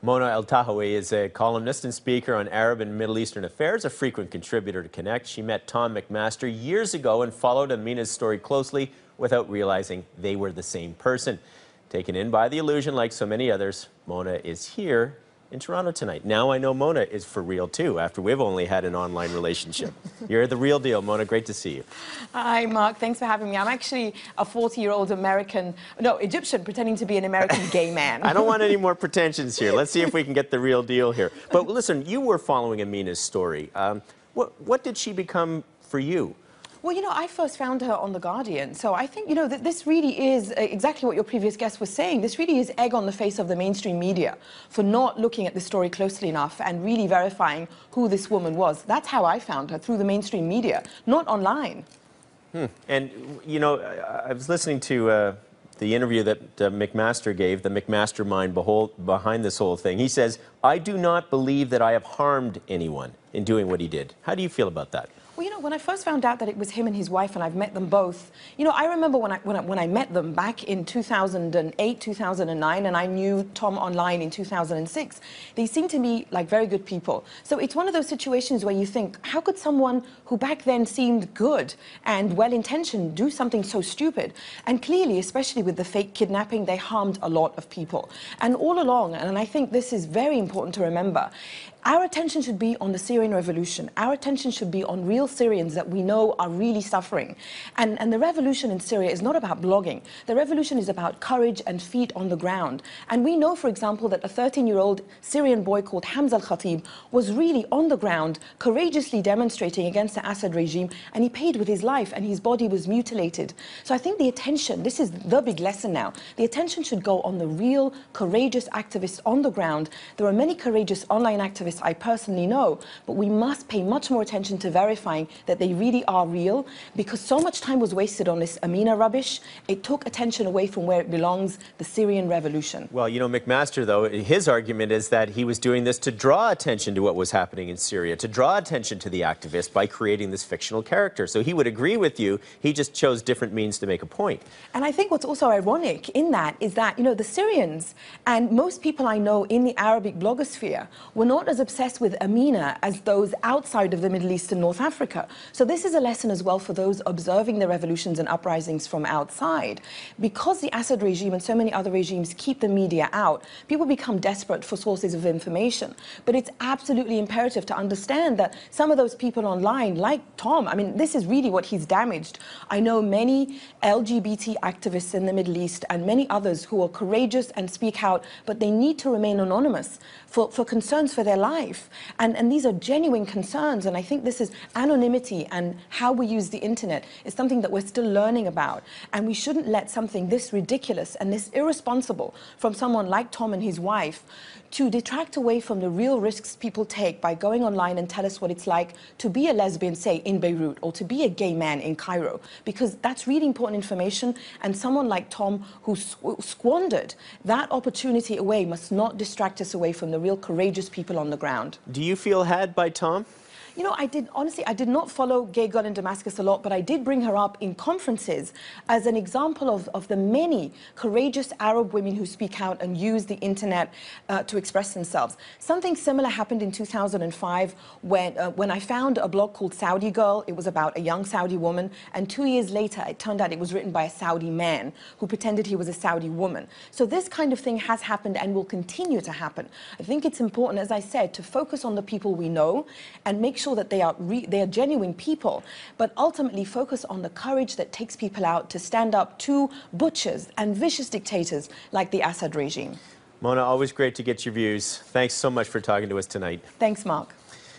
Mona El Eltahawy is a columnist and speaker on Arab and Middle Eastern affairs, a frequent contributor to Connect. She met Tom MacMaster years ago and followed Amina's story closely without realizing they were the same person. Taken in by the illusion like so many others, Mona is here in Toronto tonight. Now I know Mona is for real too, after we've only had an online relationship. You're the real deal, Mona. Great to see you. Hi, Mark. Thanks for having me. I'm actually a 40-year-old American, no, Egyptian, pretending to be an American gay man. I don't want any more pretensions here. Let's see if we can get the real deal here. But listen, you were following Amina's story. Um, what, what did she become for you? Well, you know, I first found her on The Guardian. So I think, you know, that this really is uh, exactly what your previous guest was saying. This really is egg on the face of the mainstream media for not looking at the story closely enough and really verifying who this woman was. That's how I found her, through the mainstream media, not online. Hmm. And, you know, I, was listening to uh, the interview that uh, MacMaster gave, the MacMaster mind behind this whole thing. He says, I do not believe that I have harmed anyone in doing what he did. How do you feel about that? Well, you know, when I first found out that it was him and his wife, and I've met them both, you know, I remember when I, when I, when I met them back in 2008, 2009, and I knew Tom online in 2006, they seemed to me like very good people. So it's one of those situations where you think, how could someone who back then seemed good and well-intentioned do something so stupid? And clearly, especially with the fake kidnapping, they harmed a lot of people. And all along, and I think this is very important to remember, our attention should be on the Syrian revolution. Our attention should be on real Syrians that we know are really suffering. And, and the revolution in Syria is not about blogging. The revolution is about courage and feet on the ground. And we know, for example, that a 13-year-old Syrian boy called Hamza al-Khatib was really on the ground, courageously demonstrating against the Assad regime, and he paid with his life, and his body was mutilated. So I think the attention, this is the big lesson now, the attention should go on the real, courageous activists on the ground. There are many courageous online activists I personally know, but we must pay much more attention to verifying that they really are real because so much time was wasted on this Amina rubbish. It took attention away from where it belongs, the Syrian revolution. Well, you know, MacMaster, though, his argument is that he was doing this to draw attention to what was happening in Syria, to draw attention to the activists by creating this fictional character. So he would agree with you. He just chose different means to make a point. And I think what's also ironic in that is that, you know, the Syrians and most people I know in the Arabic blogosphere were not as obsessed with Amina as those outside of the Middle East and North Africa. So this is a lesson as well for those observing the revolutions and uprisings from outside. Because the Assad regime and so many other regimes keep the media out, people become desperate for sources of information. But it's absolutely imperative to understand that some of those people online, like Tom, I mean, this is really what he's damaged. I know many LGBT activists in the Middle East and many others who are courageous and speak out, but they need to remain anonymous for, for concerns for their life. And, and these are genuine concerns. And I think this is anonymity and how we use the internet is something that we're still learning about. And we shouldn't let something this ridiculous and this irresponsible from someone like Tom and his wife to detract away from the real risks people take by going online and tell us what it's like to be a lesbian, say, in Beirut, or to be a gay man in Cairo, because that's really important information. And someone like Tom, who squandered that opportunity away, must not distract us away from the real courageous people on the ground. Do you feel had by Tom? You know, I did, honestly, I did not follow Gay Girl in Damascus a lot, but I did bring her up in conferences as an example of, of the many courageous Arab women who speak out and use the internet uh, to express themselves. Something similar happened in 2005 when, uh, when I found a blog called Saudi Girl. It was about a young Saudi woman, and two years later, it turned out it was written by a Saudi man who pretended he was a Saudi woman. So this kind of thing has happened and will continue to happen. I think it's important, as I said, to focus on the people we know and make sure sure that they are, they are genuine people, but ultimately focus on the courage that takes people out to stand up to butchers and vicious dictators like the Assad regime. Mona, always great to get your views. Thanks so much for talking to us tonight. Thanks, Mark.